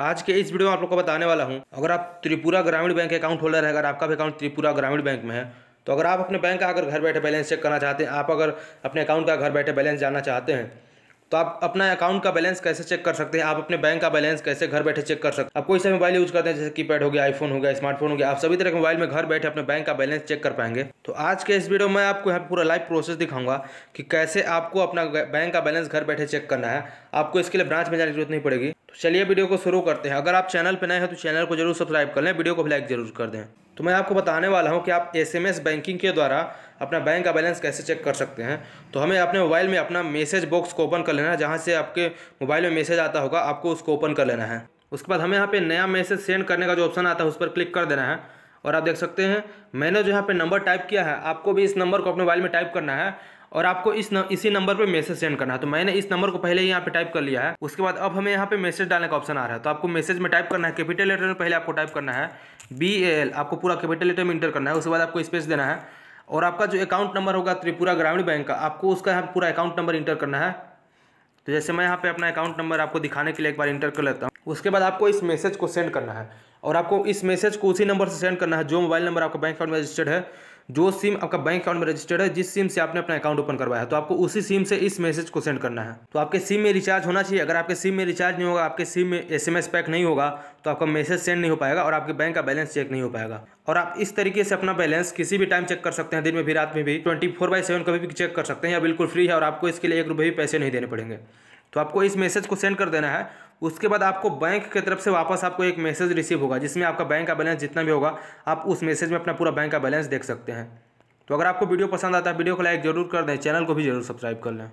आज के इस वीडियो में आप लोग को बताने वाला हूँ, अगर आप त्रिपुरा ग्रामीण बैंक अकाउंट होल्डर है, अगर आपका भी अकाउंट त्रिपुरा ग्रामीण बैंक में है तो अगर आप अपने बैंक का अगर घर बैठे बैलेंस चेक करना चाहते हैं, आप अगर अपने अकाउंट का घर बैठे बैलेंस जानना चाहते हैं तो आप अपना अकाउंट का बैलेंस कैसे चेक कर सकते हैं? आप अपने बैंक का बैलेंस कैसे घर बैठे चेक कर सकते हैं? आप कोई सा मोबाइल यूज़ करते हैं, जैसे कीपैड हो गया आईफोन हो गया स्मार्टफ़ोन हो गया, आप सभी तरह के मोबाइल में घर बैठे अपने बैंक का बैलेंस चेक कर पाएँगे। तो आज के इस वीडियो में आपको यहाँ पूरा लाइव प्रोसेस दिखाऊँगा कि कैसे आपको अपना बैंक का बैलेंस घर बैठे चेक करना है। आपको इसके लिए ब्रांच में जाने की ज़रूरत नहीं पड़ेगी। तो चलिए वीडियो को शुरू करते हैं। अगर आप चैनल पर नए हैं तो चैनल को ज़रूर सब्सक्राइब कर लें। वीडियो को लाइक ज़रूर कर दें। तो मैं आपको बताने वाला हूँ कि आप एसएमएस बैंकिंग के द्वारा अपना बैंक का बैलेंस कैसे चेक कर सकते हैं। तो हमें अपने मोबाइल में अपना मैसेज बॉक्स को ओपन कर लेना है, जहाँ से आपके मोबाइल में मैसेज आता होगा, आपको उसको ओपन कर लेना है। उसके बाद हमें यहाँ पे नया मैसेज सेंड करने का जो ऑप्शन आता है, उस पर क्लिक कर देना है। और आप देख सकते हैं, मैंने जो यहाँ पे नंबर टाइप किया है, आपको भी इस नंबर को अपने मोबाइल में टाइप करना है। और आपको इस न, इसी नंबर पर मैसेज सेंड करना है। तो मैंने इस नंबर को पहले ही यहाँ पे टाइप कर लिया है। उसके बाद अब हमें यहाँ पे मैसेज डालने का ऑप्शन आ रहा है। तो आपको मैसेज में टाइप करना है कैपिटल लेटर में पहले आपको टाइप करना है बी एल आपको पूरा कैपिटल लेटर में इंटर करना है। उसके बाद आपको स्पेस देना है और आपका जो अकाउंट नंबर होगा त्रिपुरा ग्रामीण बैंक का आपको उसका यहाँ पूरा अकाउंट नंबर इंटर करना है। तो जैसे मैं यहाँ पे अपना अकाउंट नंबर आपको दिखाने के लिए एक बार इंटर कर लेता हूँ। उसके बाद आपको इस मैसेज को सेंड करना है और आपको इस मैसेज को उसी नंबर से सेंड करना है जो मोबाइल नंबर आपका बैंक अकाउंट में रजिस्टर्ड है। जो सिम आपका बैंक अकाउंट में रजिस्टर्ड है, जिस सिम से आपने अपना अकाउंट ओपन करवाया है तो आपको उसी सिम से इस मैसेज को सेंड करना है। तो आपके सिम में रिचार्ज होना चाहिए। अगर आपके सिम में रिचार्ज नहीं होगा, आपके सिम में एसएमएस पैक नहीं होगा तो आपका मैसेज सेंड नहीं हो पाएगा और आपके बैंक का बैलेंस चेक नहीं हो पाएगा। और आप इस तरीके से अपना बैलेंस किसी भी टाइम चेक कर सकते हैं। दिन में भी, रात में भी, ट्वेंटी फोर बाई सेवन कभी भी चेक कर सकते हैं या बिल्कुल फ्री है और आपको इसके लिए एक रुपये भी पैसे नहीं देने पड़ेंगे। तो आपको इस मैसेज को सेंड कर देना है। उसके बाद आपको बैंक की तरफ़ से वापस आपको एक मैसेज रिसीव होगा, जिसमें आपका बैंक का बैलेंस जितना भी होगा, आप उस मैसेज में अपना पूरा बैंक का बैलेंस देख सकते हैं। तो अगर आपको वीडियो पसंद आता है वीडियो को लाइक ज़रूर कर दें चैनल को भी ज़रूर सब्सक्राइब कर लें।